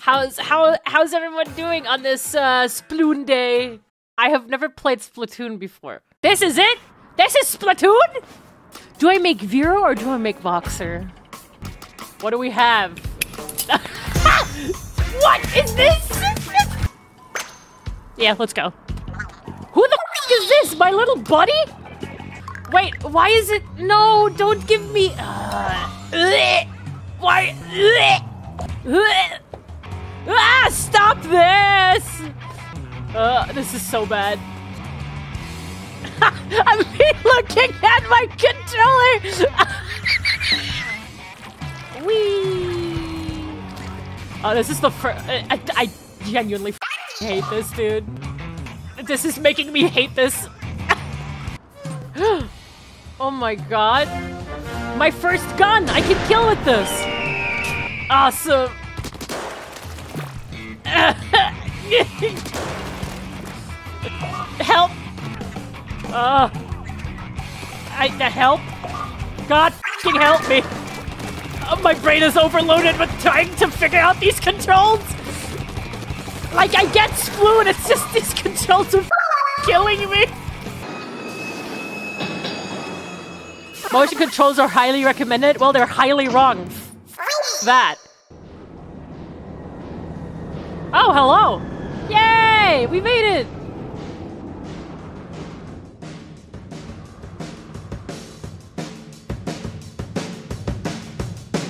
How's how how's everyone doing on this uh, Sploon day? I have never played Splatoon before. This is it? This is Splatoon? Do I make Vero or do I make Voxer? What do we have? what is this? yeah, let's go. Who the is this? My little buddy? Wait, why is it? No, don't give me. Uh, why? Ah, stop this! Uh, this is so bad. I'm looking at my controller! Wee! Oh, this is the first. I, I genuinely hate this, dude. This is making me hate this. oh my god. My first gun! I can kill with this! Awesome! Help! Uh, I the help? God help me! Uh, my brain is overloaded with trying to figure out these controls. Like I get Sploon, it's just these controls are killing me. Motion controls are highly recommended. Well, they're highly wrong. That. Oh, hello! Yay! We made it!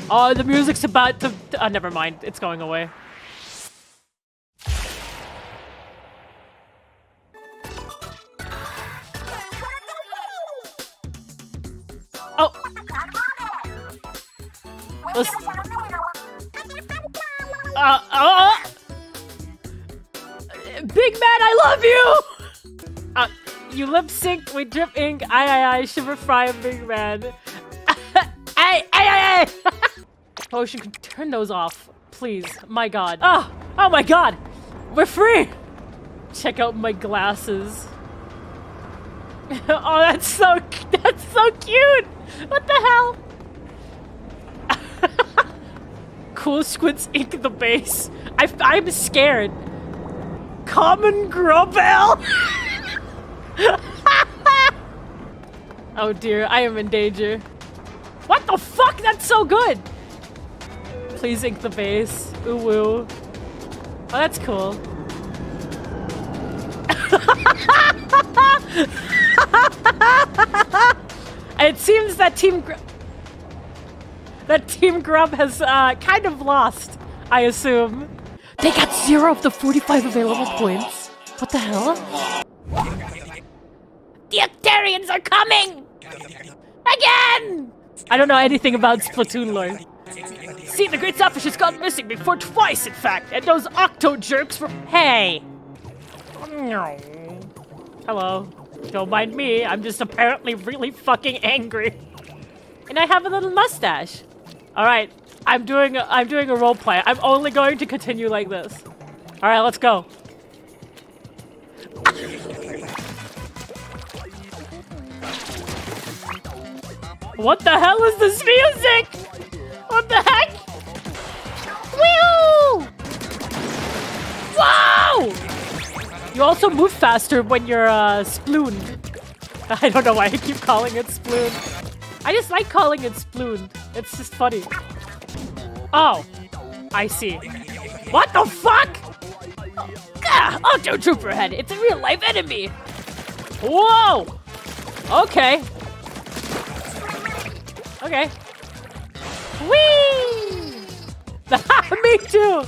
Oh, the music's about to... Oh, never mind. It's going away. Oh! Let's... Uh, uh, Big Man, I love you! Uh, you lip sync with drip ink. I I aye. Shiver Frye, Big Man. Aye, aye, aye. Potion, can turn those off, please. My god. Oh, oh my god. We're free. Check out my glasses. oh, that's so, that's so cute. What the hell? cool Squid's ink the base. I, I'm scared. Common Grubel! oh dear, I am in danger. What the fuck? That's so good! Please ink the base. Ooh woo. Oh, that's cool. it seems that Team Gr that Team Grub has uh, kind of lost, I assume. They got zero of the 45 available points. What the hell? The Octarians are coming! Again! I don't know anything about Splatoon lore. See, the Great Starfish has gone missing before twice, in fact, and those Octo jerks were- Hey! Hello. Don't mind me, I'm just apparently really fucking angry. And I have a little mustache. Alright, I'm doing a, I'm doing a role play. I'm only going to continue like this. All right, let's go. What the hell is this music? What the heck? Woo! Wow! You also move faster when you're uh, sploon. I don't know why I keep calling it sploon. I just like calling it sploon. It's just funny. Oh, I see. What the fuck? Ah, Octo Trooper head. It's a real life enemy. Whoa. Okay. Okay. Whee! Me too.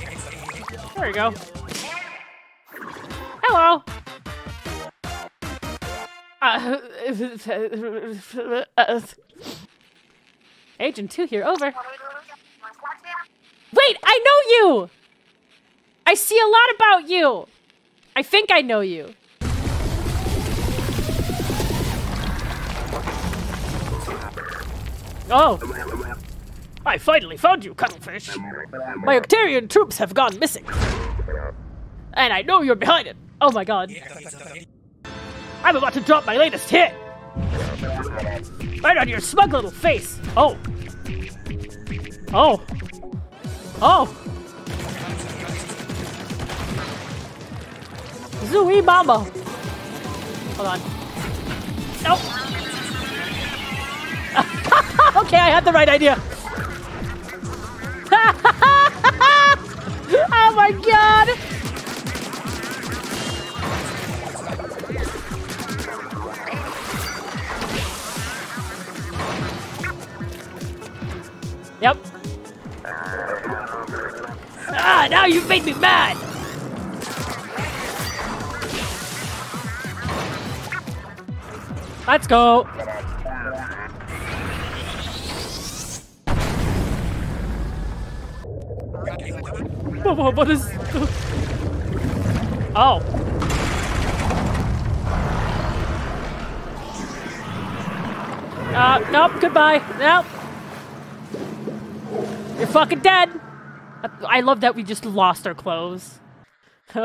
There we go. Hello. Uh, Agent 2 here, over. Wait, I know you! I see a lot about you! I think I know you. Oh. I finally found you, Cuttlefish. My Octarian troops have gone missing. And I know you're behind it. Oh my god. I'm about to drop my latest hit. Right on your smug little face. Oh. Oh. Oh! Zooey Baba! Hold on. Nope! okay, I had the right idea! oh my god! Yep. Ah, now you've made me mad! Let's go! What is... Oh. Uh, nope, goodbye. Nope. You're fucking dead. I love that we just lost our clothes. Yo!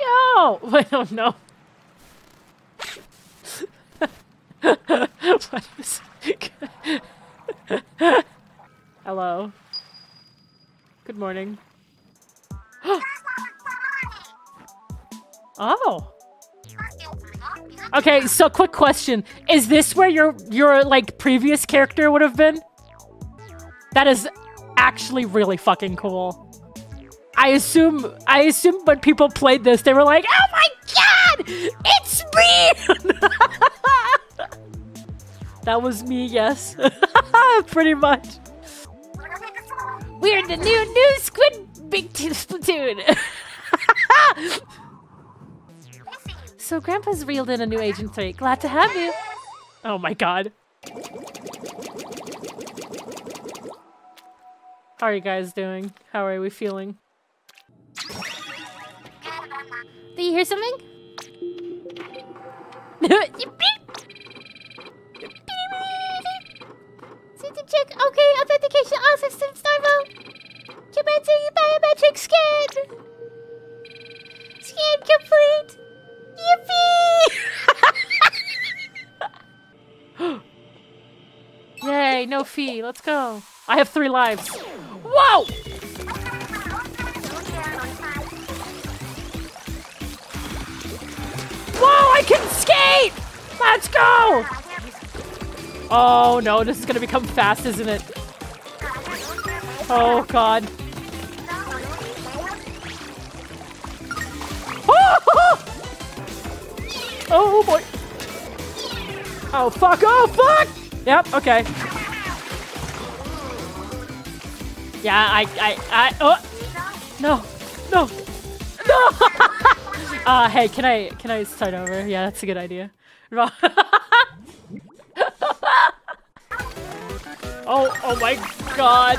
I don't know. what is... Hello. Good morning. oh. Okay, so quick question. Is this where your your like previous character would have been? That is actually really fucking cool. I assume I assume when people played this, they were like, "Oh my god, it's me!" that was me, yes, pretty much. We're the new new Squidbeak Splatoon. so Grandpa's reeled in a new Agent 3. Glad to have you. Oh my god. How are you guys doing? How are we feeling? Do you hear something? System check. Okay, authentication. All systems normal. Commencing biometric scan. Scan complete. Yippee! Yay, no fee. Let's go. I have three lives. Whoa! Whoa, I can skate! Let's go! Oh no, this is gonna become fast, isn't it? Oh god. Oh boy. Oh fuck, oh fuck! Yep, okay. Yeah, I, I, I, oh! No, no, no! uh, hey, can I, can I start over? Yeah, that's a good idea. Oh, oh my god.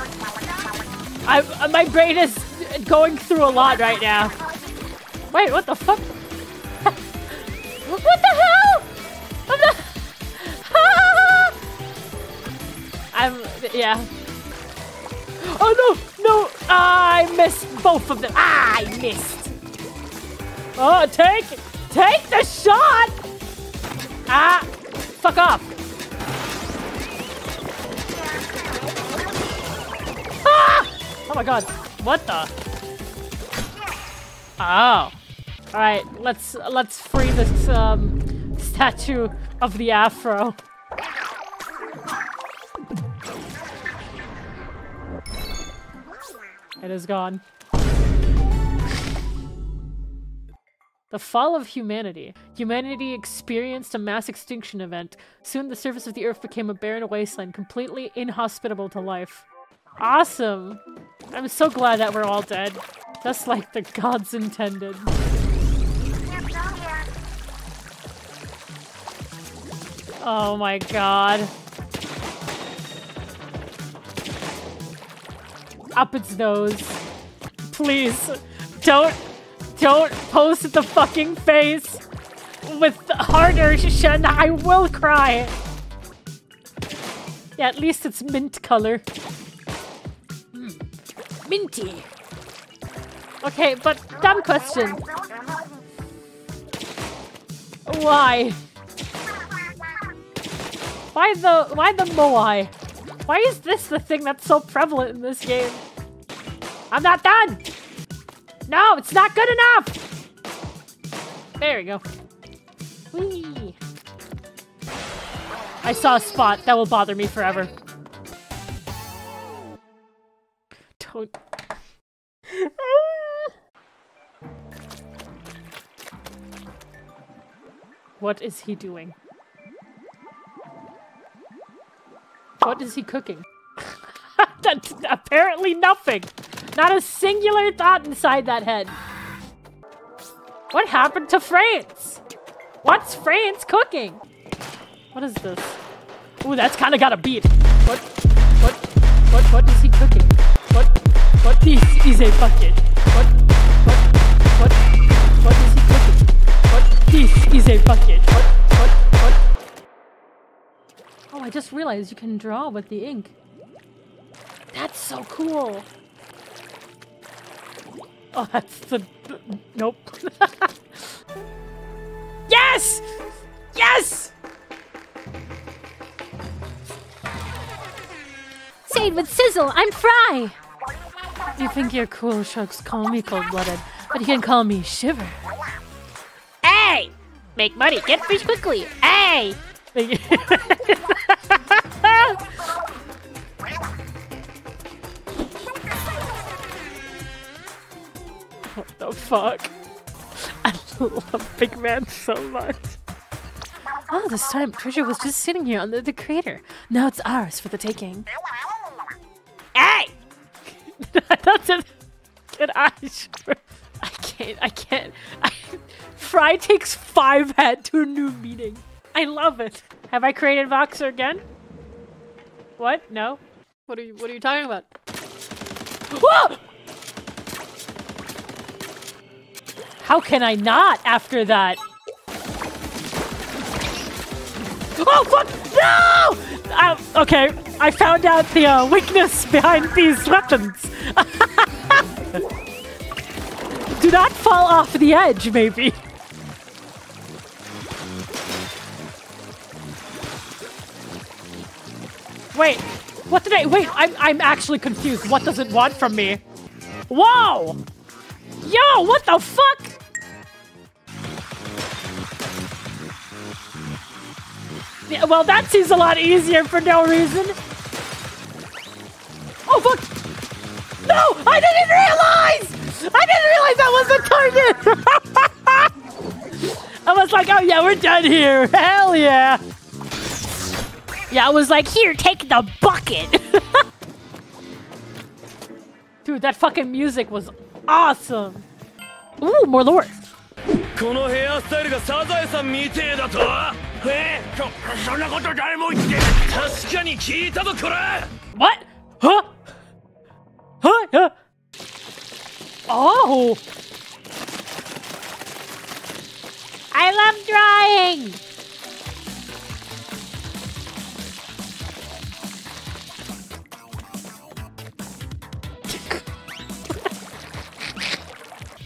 I, uh, my brain is going through a lot right now. Wait, what the fuck? what the hell? I'm, I'm, yeah. Oh no, no, I missed both of them. Ah, I missed. Oh, take, take the shot. Ah, fuck off. Ah! Oh my god. What the? Oh. Alright, let's let's free this um statue of the afro. It is gone. The fall of humanity. Humanity experienced a mass extinction event. Soon the surface of the earth became a barren wasteland, completely inhospitable to life. Awesome! I'm so glad that we're all dead. Just like the gods intended. Oh my god. Its nose. Please, don't, don't post the fucking face with harder Shen. I will cry. Yeah, at least it's mint color. Hmm. Minty. Okay, but dumb question. Why? Why the why the Moai? Why is this the thing that's so prevalent in this game? I'm not done! No, it's not good enough! There we go. Whee! I saw a spot that will bother me forever. Don't. what is he doing? What is he cooking? That's apparently nothing. Not a singular thought inside that head. What happened to France? What's France cooking? What is this? Ooh, that's kind of got a beat. What? What? What? What is he cooking? What? What? This is a bucket. What? What? What? What is he cooking? What? This is a bucket. What? What? What? Oh, I just realized you can draw with the ink. That's so cool. Oh, that's the... Nope. yes! Yes! Say with sizzle, I'm Frye! You think you're cool, Shucks. Call me cold-blooded. But you can call me Shiver. Hey! Make money, get fish quickly! Hey! fuck? I love Big Man so much. Oh, this time treasure was just sitting here under the crater. Now it's ours for the taking. Hey! That's it. Can I? I can't. I can't. I, Frye takes five head to a new meeting. I love it. Have I created Voxer again? What? No. What are you? What are you talking about? Whoa! How can I not after that? Oh fuck! No! Uh, okay, I found out the uh, weakness behind these weapons. Do not fall off the edge, maybe. Wait, what did I- wait, I'm, I'm actually confused. What does it want from me? Whoa! Yo, what the fuck? Well, that seems a lot easier for no reason. Oh, fuck! No! I didn't realize! I didn't realize that was the target! I was like, oh yeah, we're done here. Hell yeah. Yeah, I was like, here, take the bucket. Dude, that fucking music was awesome. Ooh, more lore. このヘアスタイルがサザエさんみてえだとえそそんなこと誰も言って確かに聞いたぞこれ What? Huh? Huh? Huh? Oh! I love drawing!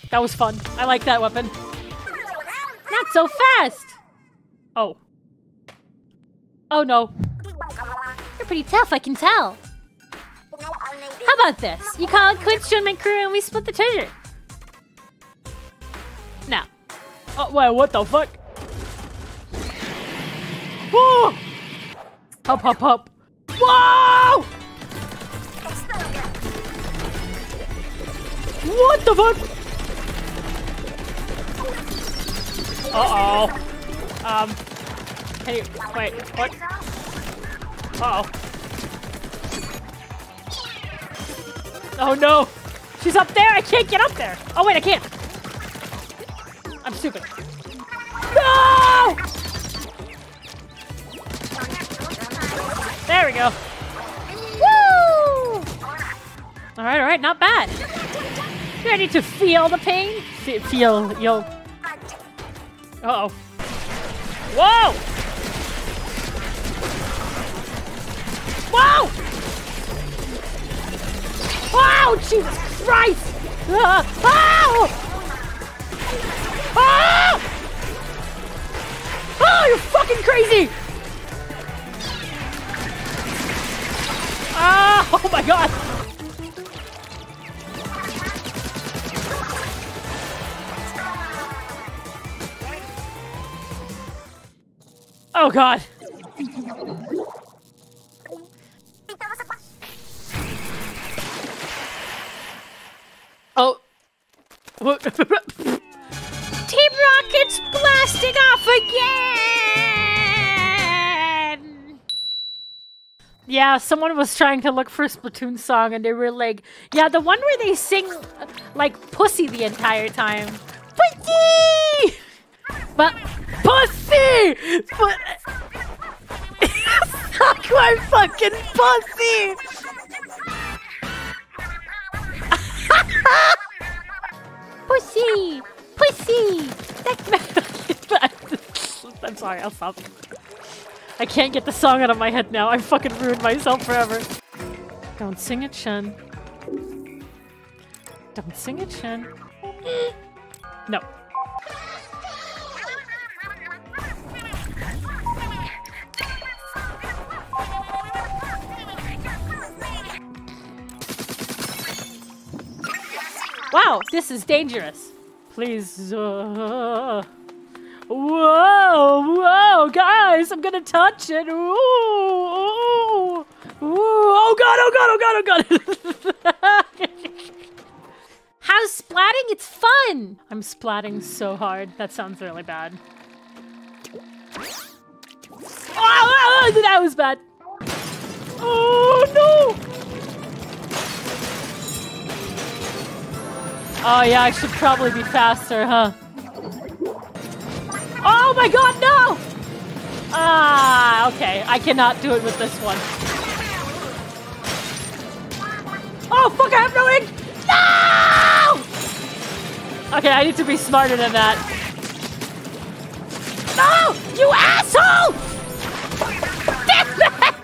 That was fun. I like that weapon. Not so fast! Oh. Oh no. You're pretty tough, I can tell. How about this? You call it quits, join my crew, and we split the treasure. Now, uh, Oh, wait, what the fuck? Whoa! Hop, hop, hop. Whoa! What the fuck? Uh-oh. Um, you, wait, what? Uh-oh. Oh no! She's up there! I can't get up there! Oh wait, I can't! I'm stupid. No! There we go. Woo! All right, all right, not bad. Ready to feel the pain? Fe feel, you'll. Uh oh. Whoa! Whoa! Wow! Jesus Christ! Ah! Ow! Ah! Oh, you're fucking crazy! Ah! Oh my god! Oh god. Oh. Team Rocket's blasting off again! Yeah, someone was trying to look for a Splatoon song and they were like, yeah, the one where they sing like pussy the entire time. Pussy! But pussy! But suck my fucking pussy! Pussy! Pussy! I'm sorry, I'll stop. I can't get the song out of my head now. I fucking ruined myself forever. Don't sing it, Shen. Don't sing it, Shen. No. Wow, this is dangerous. Please, uh... Whoa, whoa, guys, I'm gonna touch it. Ooh, ooh, ooh. Oh god, oh god, oh god, oh god. How's splatting? It's fun! I'm splatting so hard. That sounds really bad. Oh, oh, oh, that was bad. Oh no! Oh yeah, I should probably be faster, huh? Oh my god, no! Ah, okay. I cannot do it with this one. Oh, fuck, I have no ink! No! Okay, I need to be smarter than that. No! You asshole! Damn!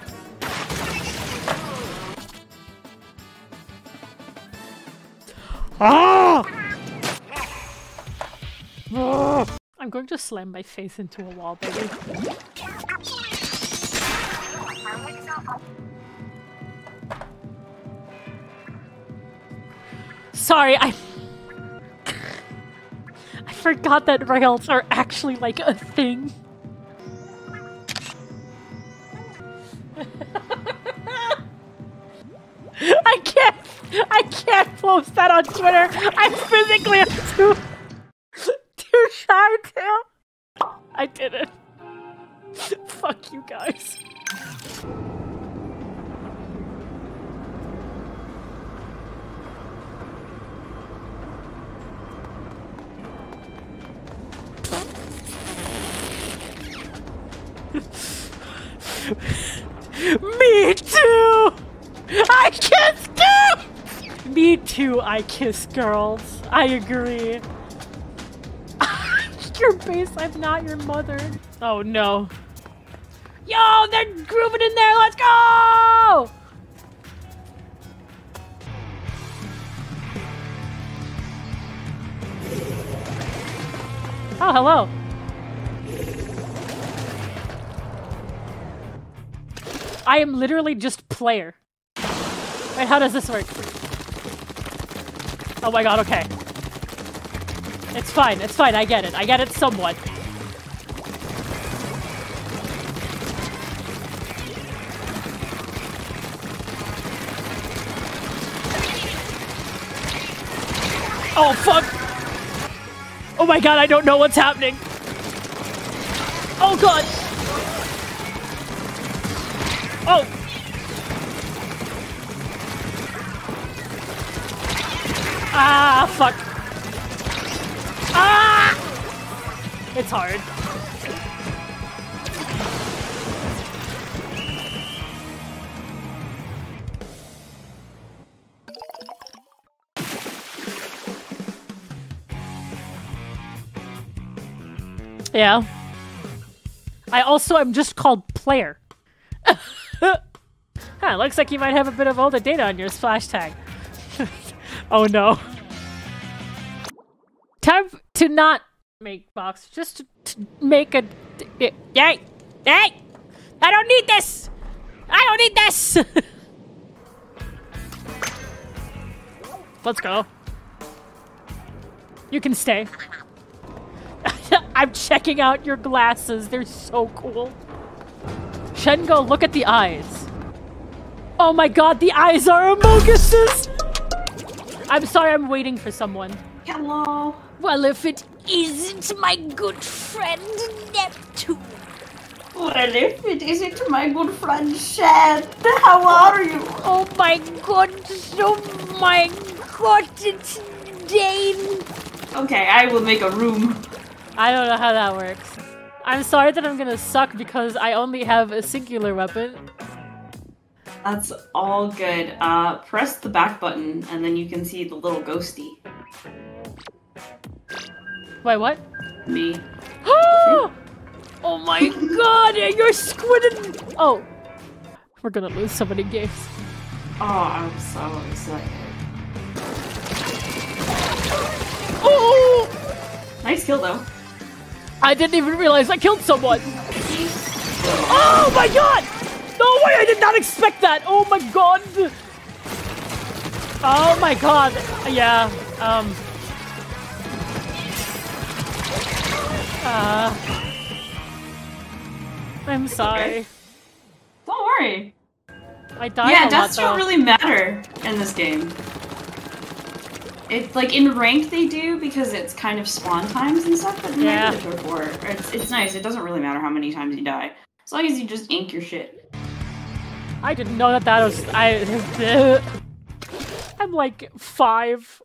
Ah! I'm going to slam my face into a wall, baby. Sorry, I... I forgot that rails are actually like a thing. I can't I can't post that on Twitter. I'm physically have too shy to. I did it. Fuck you guys. Me too! I kiss girls! Me too, I kiss girls. I agree. Your base, I'm not your mother. Oh no. Yo, they're grooving in there, let's go! Oh, hello. I am literally just player. Wait, how does this work? Oh my god, okay. It's fine, it's fine, I get it. I get it somewhat. Oh, fuck! Oh my god, I don't know what's happening. Oh god! Oh! Ah, fuck. It's hard. Yeah. I also am just called player. huh, looks like you might have a bit of older data on your splashtag. oh no. Time to not make box, just to, to make a... Yay! Yay! I don't need this! I don't need this! Let's go. You can stay. I'm checking out your glasses. They're so cool. Chengo, look at the eyes. Oh my god, the eyes are Amogus's! I'm sorry, I'm waiting for someone. Hello. Well, if it isn't my good friend Neptune. Well, if it isn't my good friend Shed, how are you? Oh my god, oh my god, it's Dane. Okay, I will make a room. I don't know how that works. I'm sorry that I'm gonna suck because I only have a singular weapon. That's all good. Uh, press the back button, and then you can see the little ghosty. Wait, what? Me. oh my god, you're squidding! Oh. We're gonna lose so many games. Oh, I'm so excited. Oh! Nice kill, though. I didn't even realize I killed someone! Oh my god! No way, I did not expect that! Oh my god! Oh my god! Yeah, um... Uh... I'm sorry. Don't worry. I died yeah, deaths lot, don't really matter in this game. It's like in ranked they do because it's kind of spawn times and stuff, but in Yeah. regular it's it's nice. It doesn't really matter how many times you die, as long as you just ink your shit. I didn't know that that was... I... I'm like five.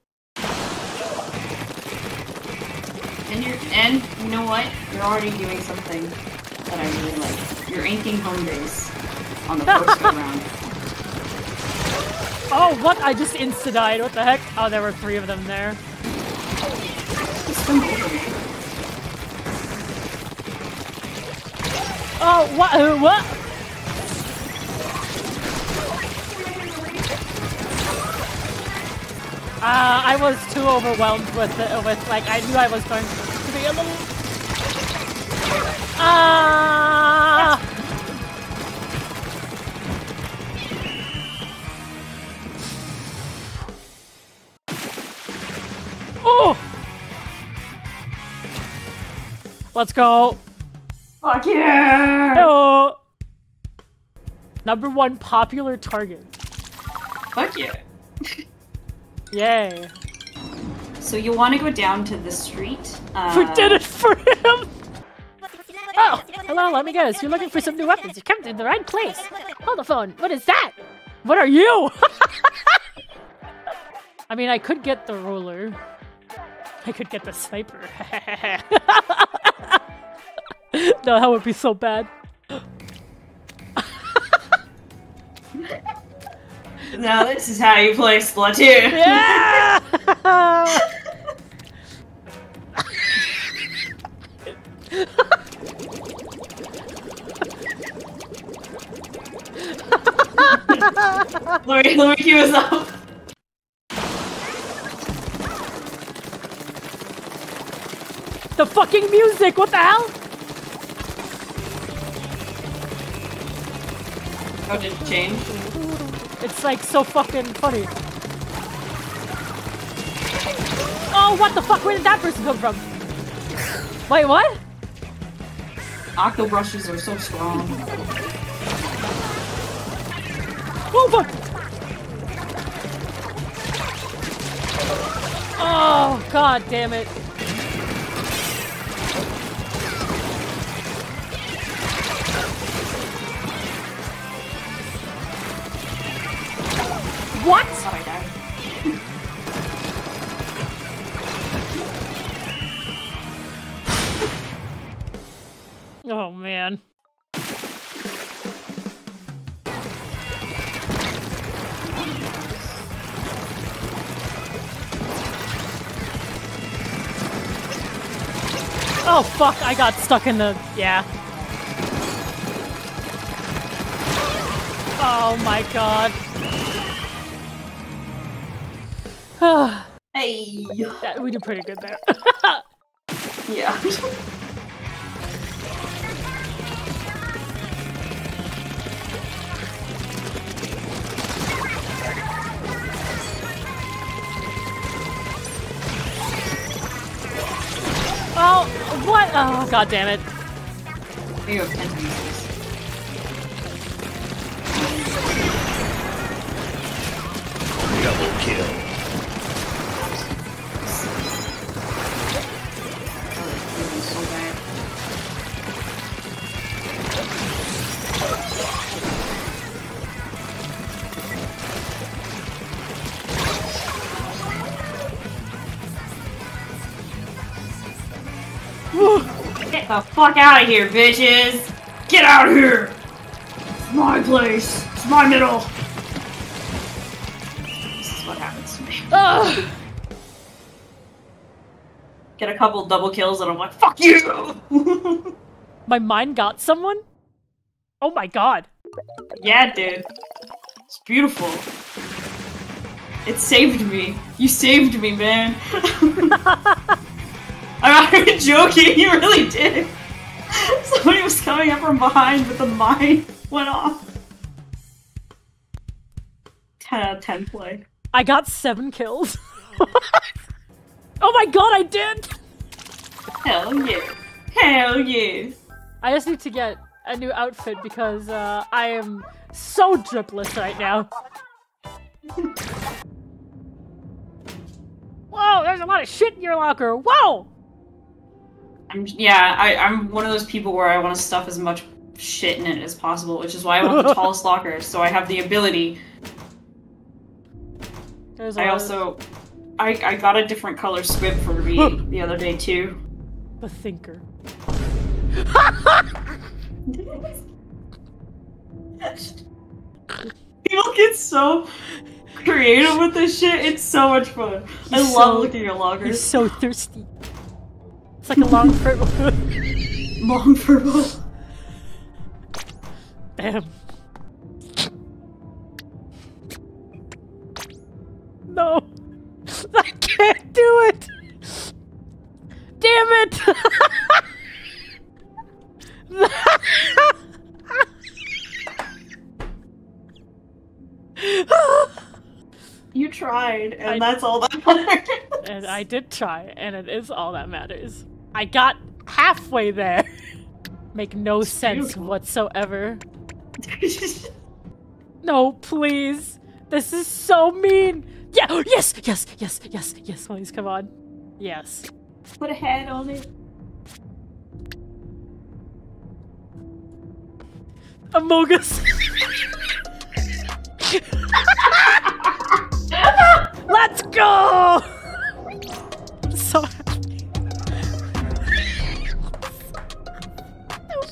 And you're and you know what? You're already doing something that I really like. You're inking home base on the first go round. Oh, what? I just insta-died. What the heck? Oh, there were three of them there. Just come over me. Oh, what? What? Uh, I was too overwhelmed with it, with like I knew I was going to be a little. Ah! Oh! Let's go. Fuck yeah! Oh! Number one popular target. Fuck yeah! Yay. So you want to go down to the street? Uh, We did it for him! Oh, hello, let me guess. You're looking for some new weapons. You come to the right place. Hold the phone. What is that? What are you? I mean, I could get the ruler. I could get the sniper. no, that would be so bad. Now this is how you play Splatoon. Yeah! let me let me cue us up. the fucking music! What the hell? Oh, did it change? It's like so fucking funny. Oh, what the fuck? Where did that person come from? Wait, what? Octobrushes are so strong. Oh, fuck! Oh, god damn it. Fuck, I got stuck in the... yeah. Oh my god. Hey. Yeah, we did pretty good there. Yeah. What? Oh, god damn it. You 10 pieces. Double kill. The fuck out of here, bitches! Get out of here! It's my place. It's my middle. This is what happens to me. Ugh. Get a couple double kills and I'm like, fuck you! My mind got someone? Oh my god. yeah, dude. It's beautiful. It saved me. You saved me, man. I'm joking, you really did. Somebody was coming up from behind, but the mine went off. 10 out of 10 play. I got seven kills. oh my god, I did! Hell yeah. Hell yeah. I just need to get a new outfit because uh, I am so dripless right now. Whoa, there's a lot of shit in your locker. Whoa! I'm yeah, I, I'm one of those people where I want to stuff as much shit in it as possible, which is why I want the tallest locker, so I have the ability. There's a I lot also I, I got a different color squib for me the other day too. the thinker. People get so creative with this shit. It's so much fun. I He's love so- looking at loggers. He's loggers. so thirsty. It's like a long fruit. Long purple. Damn. No. I can't do it. Damn it. You tried, and I- that's all that matters. and I did try, and it is all that matters. I got halfway there. Make no sense beautiful. whatsoever. No, please. This is so mean. Yeah. oh, Yes. Yes. Yes. Yes. Yes. Please come on. Yes. Put a head on it. Amogus. Let's go. I'm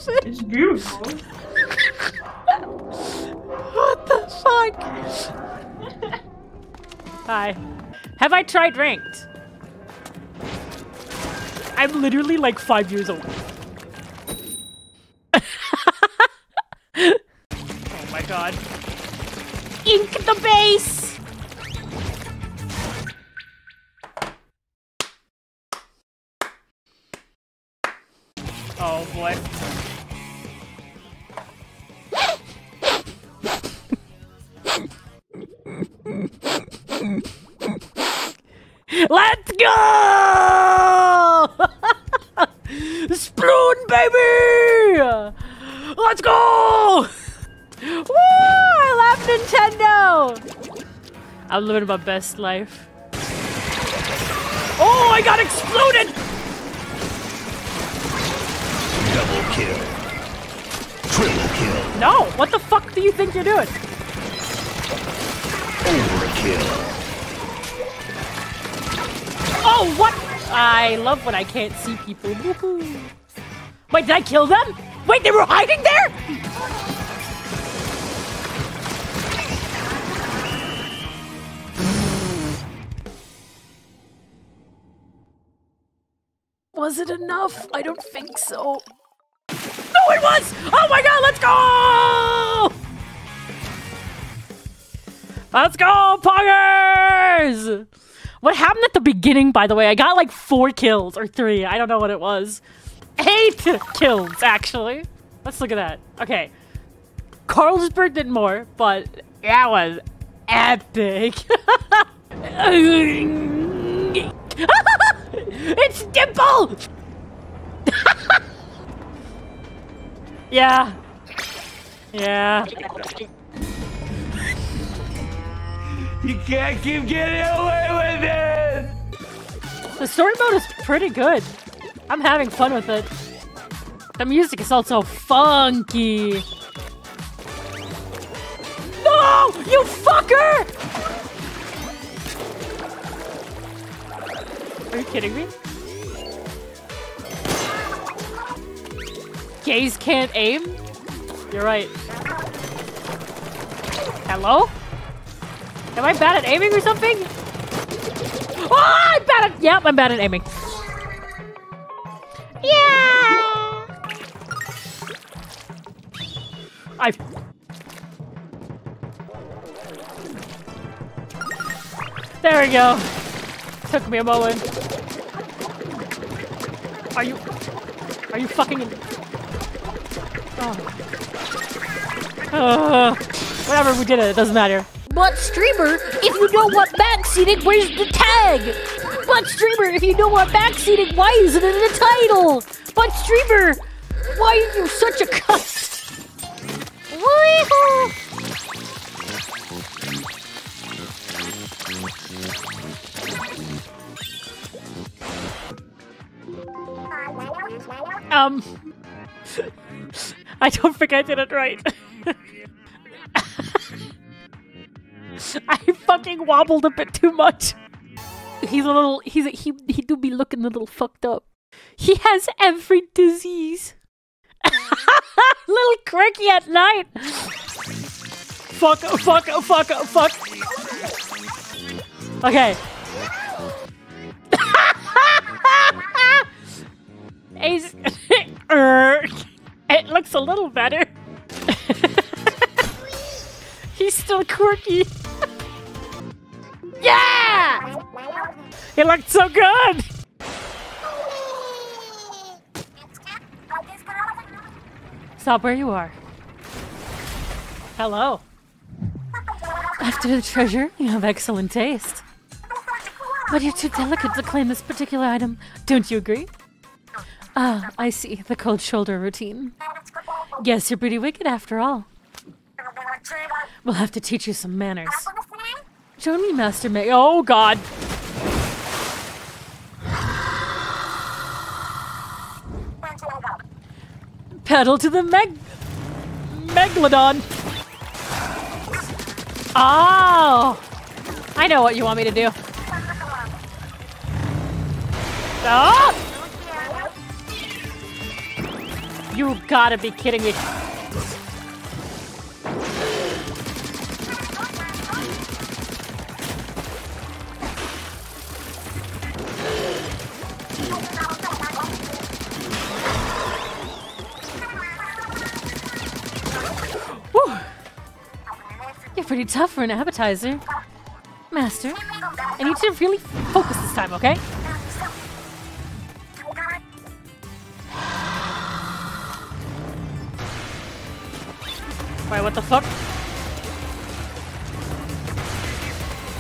It's beautiful. What the fuck? Hi. Have I tried ranked? I'm literally like five years old. oh my god. Ink the base! Living my best life. Oh, I got exploded! Double kill. Triple kill. No, what the fuck do you think you're doing? Overkill. Oh, what? I love when I can't see people. Woohoo. Wait, did I kill them? Wait, they were hiding there? Was it enough? I don't think so. No, it was! Oh my god, let's go! Let's go, Poggers! What happened at the beginning, by the way? I got like four kills or three. I don't know what it was. Eight kills, actually. Let's look at that. Okay. Carlsberg did more, but that was epic. it's Dimple! yeah. Yeah. You can't keep getting away with it! The story mode is pretty good. I'm having fun with it. The music is also funky. No! You fucker! Are you kidding me? Gays can't aim? You're right. Hello? Am I bad at aiming or something? Oh, I'm bad at- Yep, I'm bad at aiming. Yeah! I. There we go. Took me a moment. Are you? Are you fucking? In... Oh. Uh, whatever, we did it. It doesn't matter. But streamer, if you know what backseating, where's the tag? But streamer, if you know what backseating, why isn't it in the title? But streamer, why are you such a cuss? Wee-hoo! Um, I don't think I did it right. I fucking wobbled a bit too much. He's a little. He's a, he. He do be looking a little fucked up. He has every disease. little quirky at night. Fuck! Fuck! Fuck! Fuck! Okay. Ace. Er, it looks a little better. He's still quirky. yeah! He looked so good! Stop where you are. Hello. After the treasure, you have excellent taste. But you're too delicate to claim this particular item. Don't you agree? Ah, I see. The cold shoulder routine. Yes, you're pretty wicked after all. We'll have to teach you some manners. Show me, Master May. Oh, God. Pedal to the Meg. Megalodon. Oh! I know what you want me to do. Oh! You gotta be kidding me. Pretty tough for an appetizer. Master, I need to really focus this time, okay? What the fuck?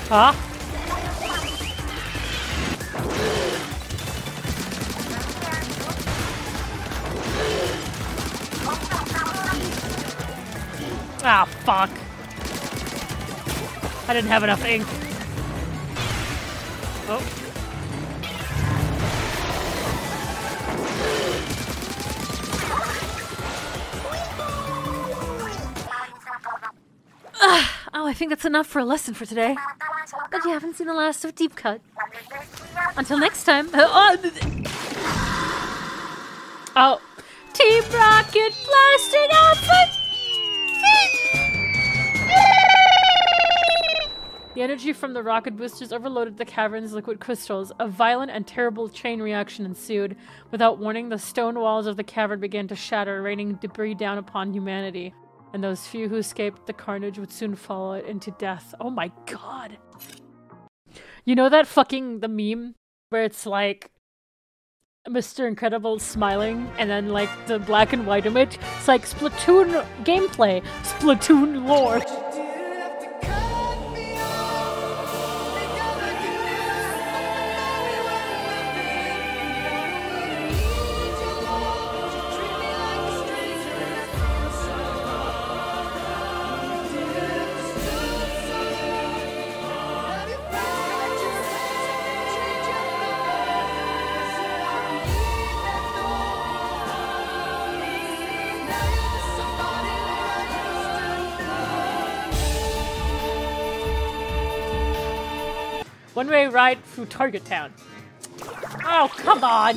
Huh? Ah, fuck. I didn't have enough ink. Oh. Think that's enough for a lesson for today. But you haven't seen the last of Deep Cut. Until next time. Oh, oh. Team Rocket blasting off The energy from the rocket boosters overloaded the cavern's liquid crystals. A violent and terrible chain reaction ensued. Without warning, the stone walls of the cavern began to shatter, raining debris down upon humanity. And those few who escaped the carnage would soon follow it into death. Oh my god. You know that fucking the meme where it's like Mr. Incredible smiling and then like the black and white image? It's like Splatoon gameplay, Splatoon lore. One-way ride through Target Town. Oh, come on!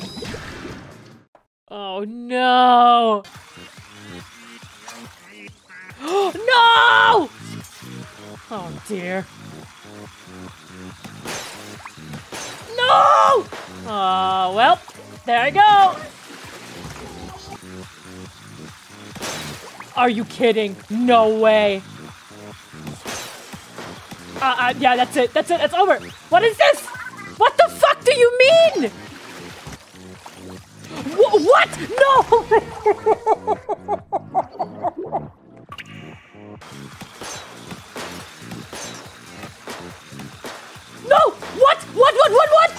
Oh no! no! Oh dear. No! Oh, well, there I go. Are you kidding? No way. Uh, uh, yeah, that's it. That's it. That's over. What is this? What the fuck do you mean? Wh- what? No! no! What? What? What? What? What?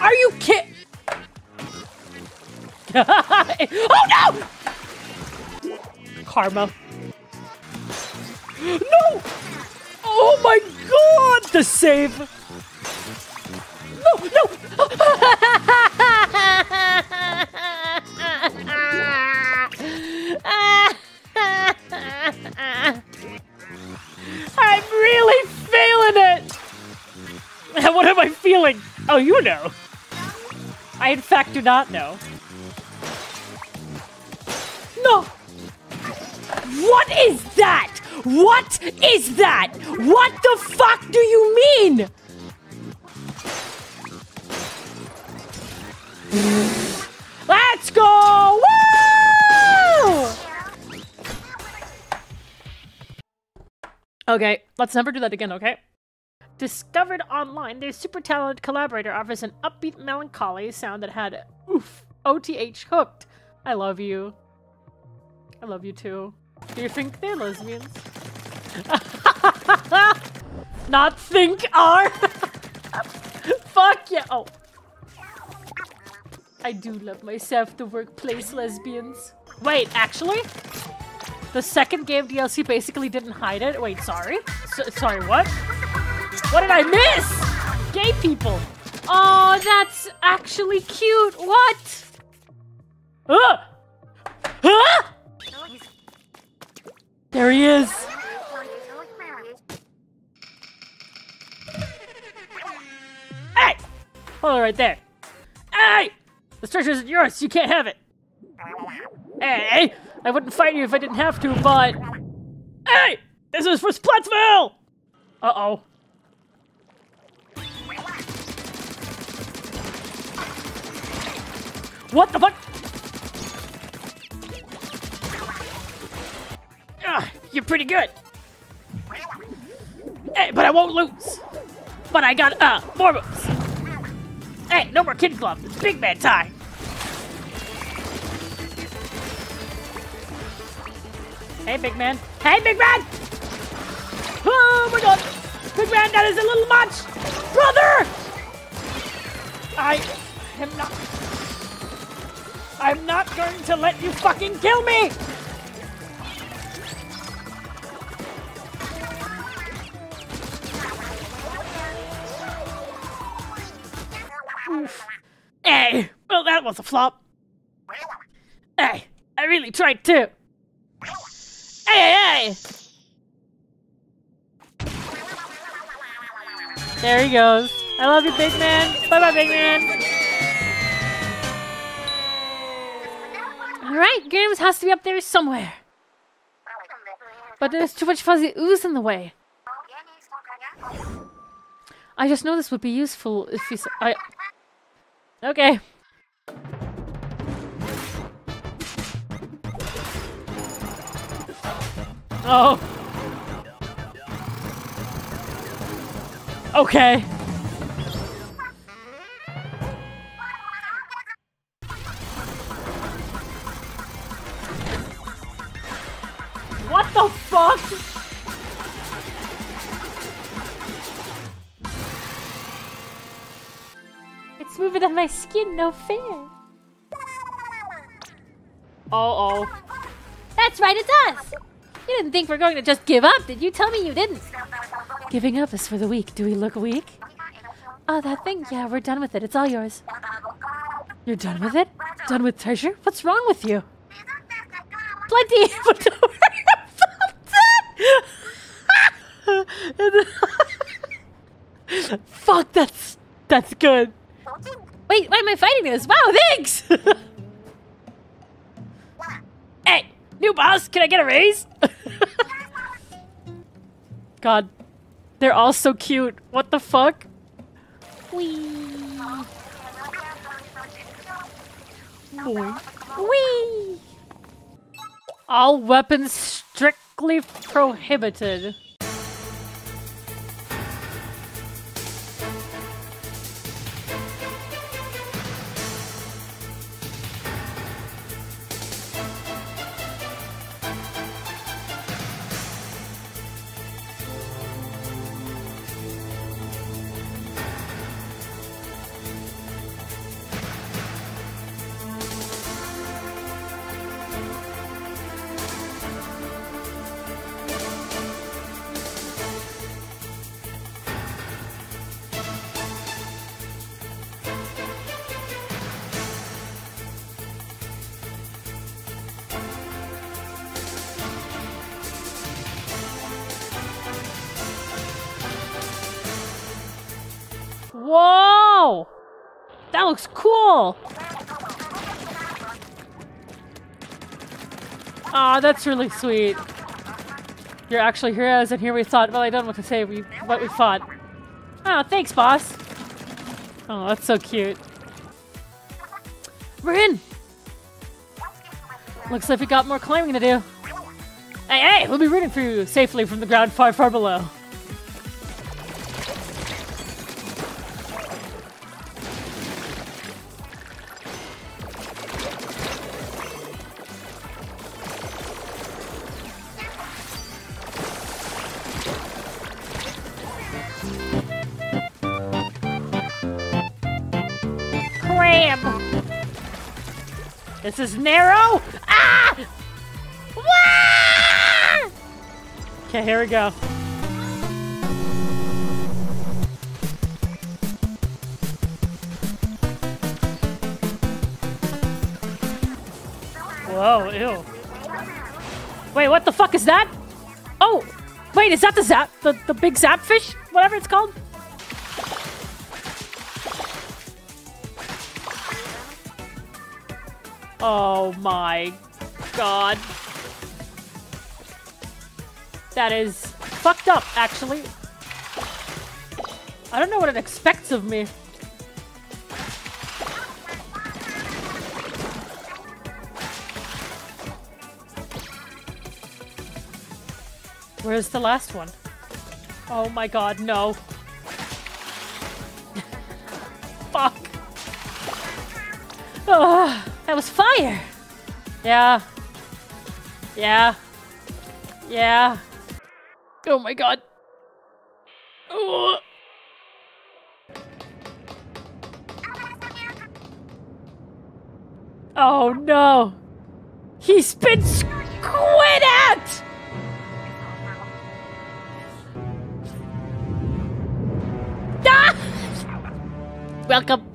Are you kidding? oh no! Karma. No! Oh my god! The save! No, no! I'm really feeling it! What am I feeling? Oh, you know. I, in fact, do not know. No! What is that? What is that? What the fuck do you mean? Let's go! Woo! Okay, let's never do that again, okay? Discovered online, their super talented collaborator offers an upbeat, melancholy sound that had oof, OTH hooked. I love you. I love you too. Do you think they're lesbians? Not think are. Fuck yeah. Oh. I do love myself the workplace lesbians. Wait, actually? The second game DLC basically didn't hide it. Wait, sorry? S sorry, what? What did I miss? Gay people. Oh, that's actually cute. What? Huh? Huh? There he is. Hey! Hold it right there. Hey! The treasure isn't yours. You can't have it. Hey! I wouldn't fight you if I didn't have to, but... Hey! This is for Splitsville! Uh-oh. What the fuck? Ah, you're pretty good. Hey, but I won't lose. But I got, uh, more moves. Hey, no more kid gloves. It's big man time. Hey, big man. Hey, big man! Oh my god! Big man, that is a little much! Brother! I am not... I'm not going to let you fucking kill me! Oof. Hey, well that was a flop. Hey, I really tried too. Hey, hey, hey! There he goes. I love you, big man. Bye bye, big man. Alright, Games has to be up there somewhere. But there's too much fuzzy ooze in the way. I just know this would be useful if you. I. Okay. Oh. Okay. What the fuck? It's smoother than my skin, no fair. Uh oh. That's right, it's us! You didn't think we're going to just give up, did you? Tell me you didn't. Giving up is for the weak. Do we look weak? Oh, that thing? Yeah, we're done with it. It's all yours. You're done with it? Done with treasure? What's wrong with you? Plenty! Fuck, that's that's good. Wait, why am I fighting this? Wow, thanks! new boss, can I get a raise? God, they're all so cute. What the fuck? Whee! Boing. Whee! All weapons strictly prohibited. Aw, that's really sweet. You're actually heroes, and here we thought, well, I don't know what to say, we, what we fought. Oh, thanks, boss. Oh, that's so cute. We're in! Looks like we got more climbing to do. Hey, hey, we'll be rooting for you safely from the ground far, far below. This is narrow! Ah! Okay, here we go. Whoa, ew. Wait, what the fuck is that? Oh! Wait, is that the zap? The, the big zap fish? Whatever it's called? Oh my god. That is fucked up, actually. I don't know what it expects of me. Where's the last one? Oh my god, no. Fuck. Ugh. That was fire! Yeah. Yeah. Yeah. Oh my god. Ugh. Oh no. He's been squid at! Ah! Welcome.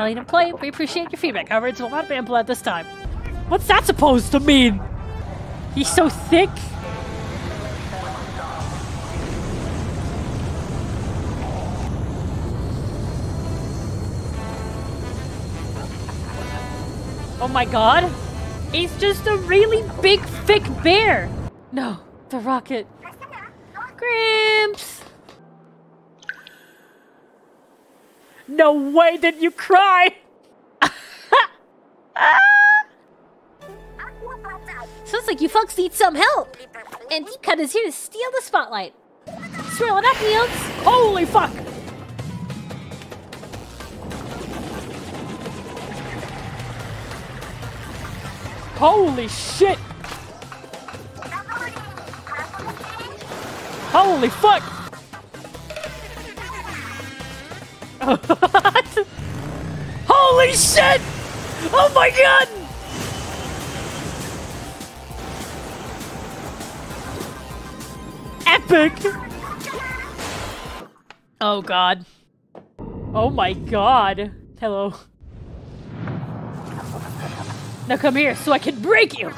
Valiant employee, we appreciate your feedback. However, it's a lot of ample at this time. What's that supposed to mean? He's so thick. Oh my god. He's just a really big, thick bear. No, the rocket. Grimps! No way did you cry! Sounds like you folks need some help. And Deep Cut is here to steal the spotlight. Swirl it up, Yields. Holy fuck! Holy shit! Holy fuck! Holy shit! Oh my god! Epic! Oh god. Oh my god. Hello. Now come here so I can break you.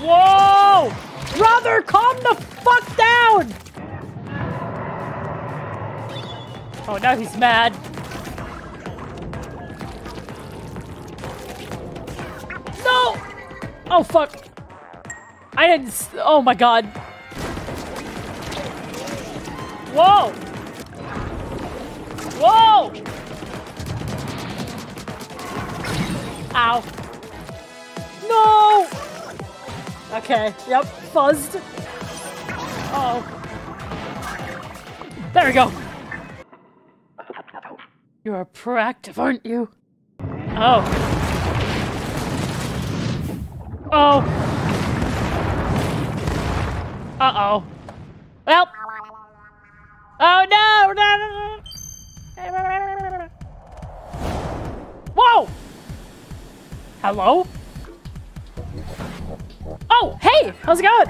Whoa! Brother, calm the fuck down! Oh, now he's mad. No! Oh, fuck. I didn't. Oh my god. Whoa! Whoa! Ow. No! Okay, yep, fuzzed. Uh oh. There we go. You're proactive, aren't you? Oh. Oh. Uh-oh. Well. Oh, no! No. Whoa! Hello? Oh, hey! How's it going?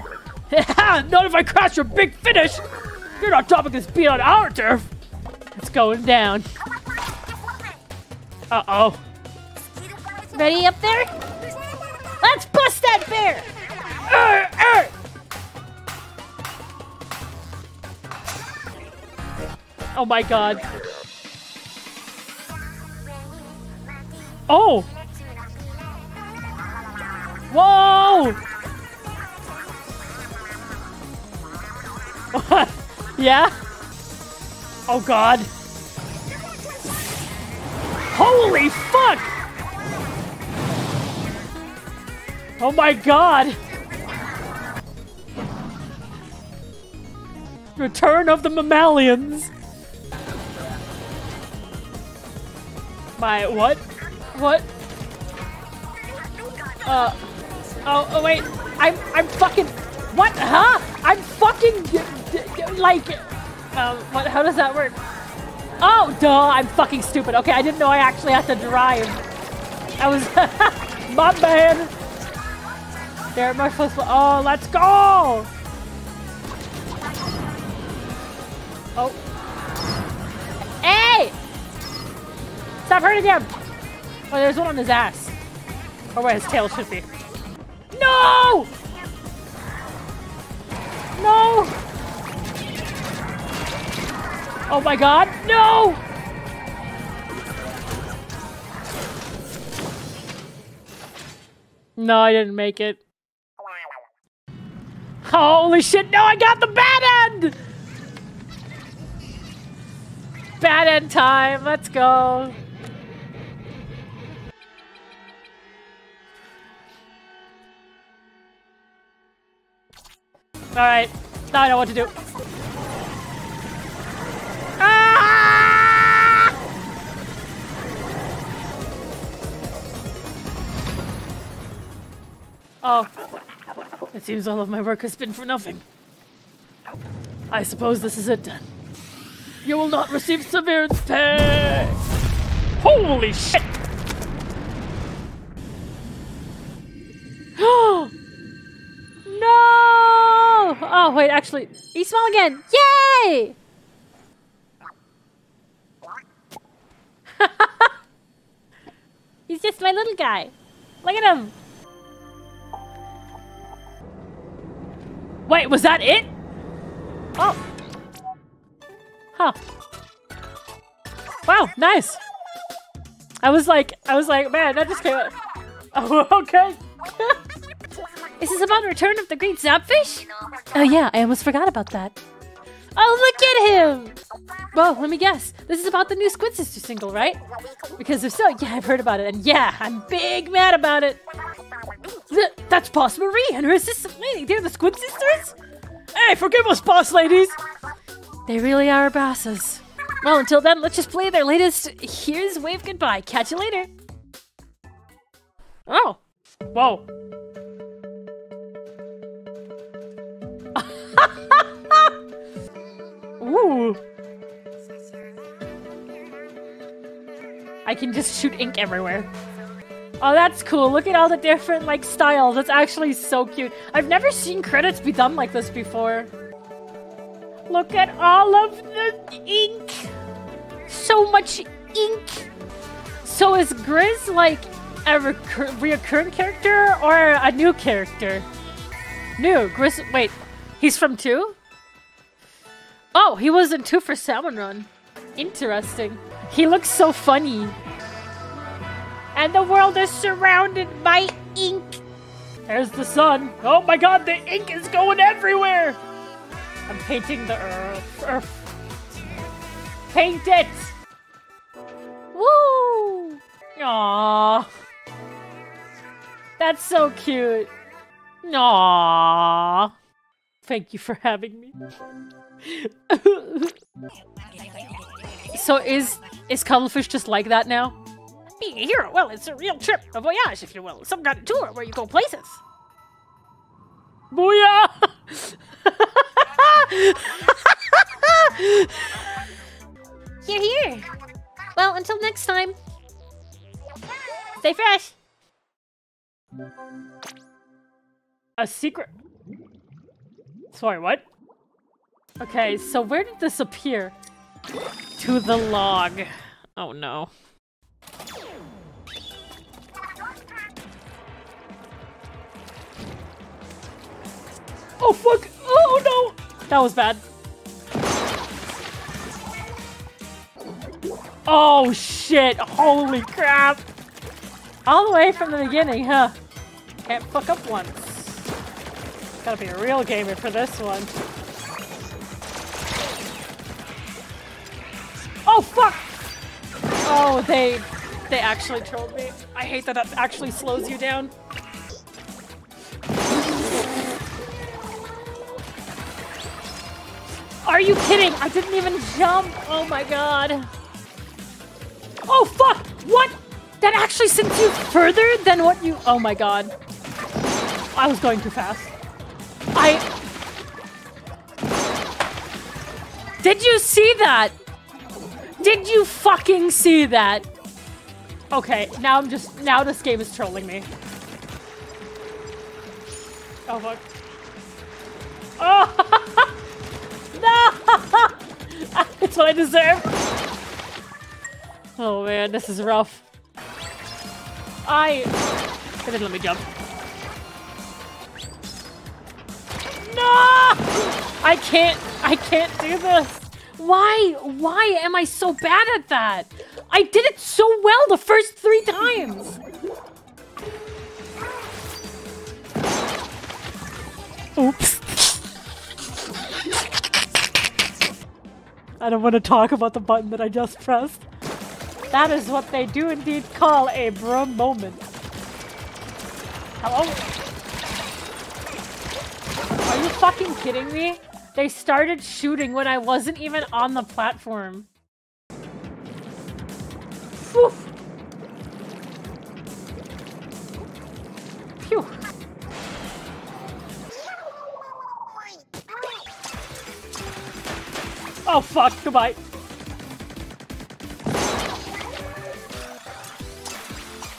not if I crash your big finish! You're not dropping this beat on our turf! It's going down. Uh-oh. Ready up there? Let's bust that bear! Er, er. Oh my god. Oh! Whoa! yeah? Oh god. Holy fuck! Oh my god! Return of the mammalians! My what? What? Uh. Oh, oh wait. I'm I'm fucking. What? Huh? I'm fucking like. Um. What? How does that work? Oh, duh. I'm fucking stupid. Okay, I didn't know I actually had to drive. I was. my bad. There, I supposed? Oh, let's go! Oh. Hey! Stop hurting him! Oh, there's one on his ass. Or where his tail should be. No! No! Oh my god, no! No, I didn't make it. Holy shit, no, I got the bad end! Bad end time, let's go. Alright, now I know what to do. Oh, it seems all of my work has been for nothing. I suppose this is it then. You will not receive severance pay! Holy shit! no! Oh, wait, actually, he's small again. Yay! he's just my little guy. Look at him. Wait, was that it? Oh. Huh. Wow, nice. I was like, I was like, man, that just came out. Oh, okay. Is this about the Return of the Great Zapfish? Oh yeah, I almost forgot about that. Oh, look at him! Well, let me guess. This is about the new Squid Sister single, right? Because if so, yeah, I've heard about it, and yeah, I'm big mad about it. That's Boss Marie and her assistant They're the Squid Sisters? Hey, forgive us, boss ladies! They really are bosses. Well, until then, let's just play their latest Here's Wave Goodbye. Catch you later. Oh. Whoa. Ooh. I can just shoot ink everywhere. Oh, that's cool. Look at all the different, like, styles. That's actually so cute. I've never seen credits be done like this before. Look at all of the ink. So much ink. So is Grizz, like, a recur reoccurring character or a new character? New. Grizz. Wait, he's from two. Oh, he was in two for Salmon Run. Interesting. He looks so funny. And the world is surrounded by ink. There's the sun. Oh my god, the ink is going everywhere. I'm painting the earth. earth. Paint it. Woo! Aww. That's so cute. Aww. Thank you for having me. so is is Cuttlefish just like that now? Being a hero, well, it's a real trip, a voyage, if you will. Some kind of tour where you go places. Booyah! Here, here. Well, until next time. Stay fresh. A secret. Sorry, what? Okay, so where did this appear? To the log. Oh no. Oh fuck! Oh no! That was bad. Oh shit! Holy crap! All the way from the beginning, huh? Can't fuck up once. Gotta be a real gamer for this one. Oh fuck! Oh, they they actually trolled me. I hate that that actually slows you down. Are you kidding? I didn't even jump. Oh my god. Oh fuck! What? That actually sends you further than what you- Oh my god. I was going too fast. I- Did you see that? Did you fucking see that? Okay, now I'm just- now this game is trolling me. Oh fuck. Oh! no! It's what I deserve. Oh man, this is rough. I... Didn't let me jump. No! I can't, I can't do this. Why? Why am I so bad at that? I did it so well the first three times. Oops. I don't want to talk about the button that I just pressed. That is what they do indeed call a bro moment. Hello? Are you fucking kidding me? They started shooting when I wasn't even on the platform. Oh fuck, goodbye.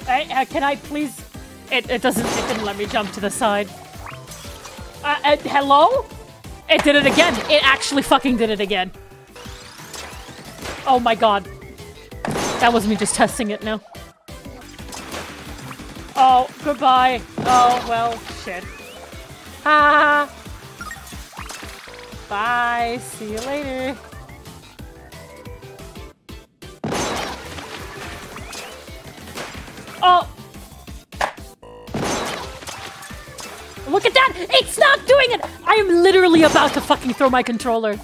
Hey, uh, can I please? It, it doesn't, it didn't let me jump to the side. Uh, uh, hello? It did it again. It actually fucking did it again. Oh my god. That was me just testing it now. Oh, goodbye. Oh, well, shit. Ha! Bye. See you later. Oh! Look at that! It's not doing it! I am literally about to fucking throw my controller.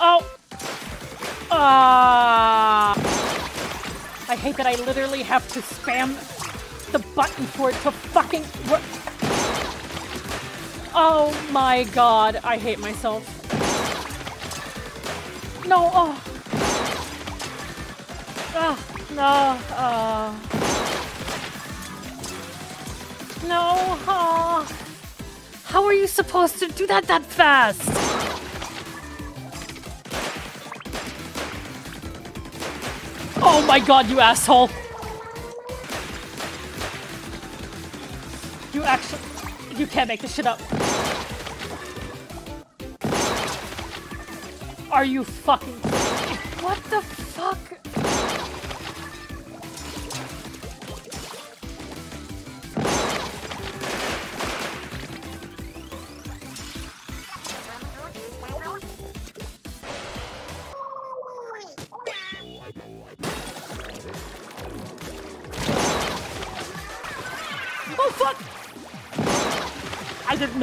Oh! Ah! I hate that I literally have to spam the button for it to fucking work. Oh my god, I hate myself. No, oh. Ah, no, uh. No, oh. How are you supposed to do that that fast? Oh my god, you asshole! You actually... You can't make this shit up. Are you fucking... What the fuck?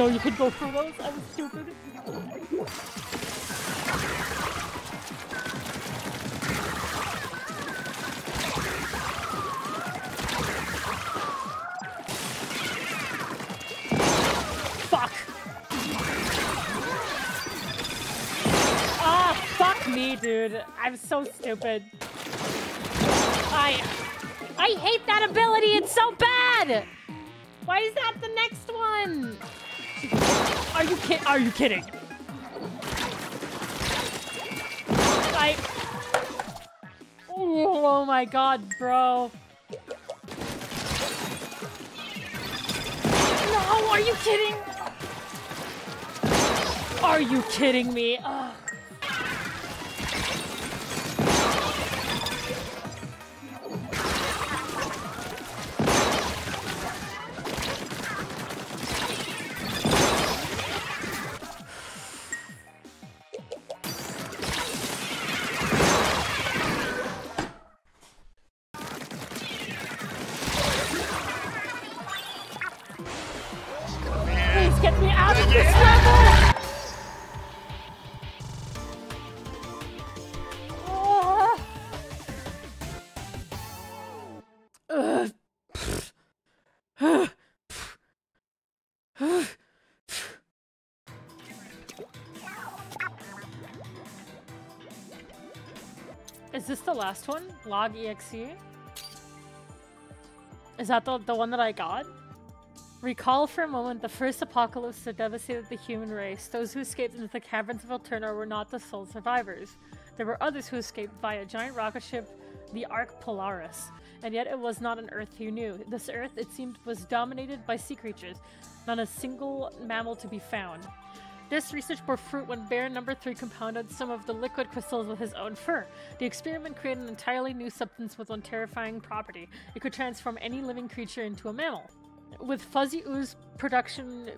Know you could go for those. I was stupid. Fuck. Ah, fuck me, dude. I'm so stupid. I I hate that ability. It's so bad. Are you kidding? Are you kidding? I. Oh my god, bro. No, are you kidding? Are you kidding me? Ugh. The last one? Log EXE? Is that the, the one that I got? Recall for a moment the first apocalypse that devastated the human race. Those who escaped into the caverns of Alterna were not the sole survivors. There were others who escaped via a giant rocket ship, the Ark Polaris. And yet it was not an Earth you knew. This Earth, it seemed, was dominated by sea creatures. Not a single mammal to be found. This research bore fruit when Baron number 3 compounded some of the liquid crystals with his own fur. The experiment created an entirely new substance with one terrifying property. It could transform any living creature into a mammal. With Fuzzy Ooze production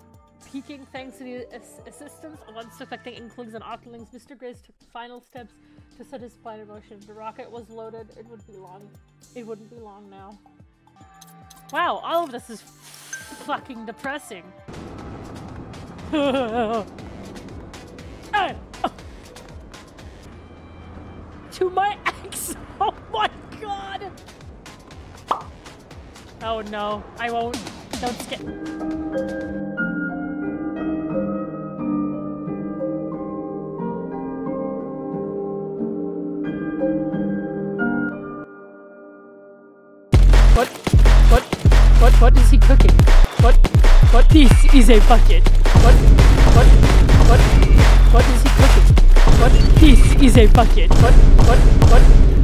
peaking thanks to the ass- assistance of unsuspecting inklings and octolings, Mr. Grizz took the final steps to set his plan in motion. The rocket was loaded. It would be long. It wouldn't be long now. Wow, all of this is fucking depressing. Oh. To my ex! Oh my god! Oh no, I won't. Don't skip. This is a bucket. What? What? What? What is he cooking? What? This is a bucket. What? What? What?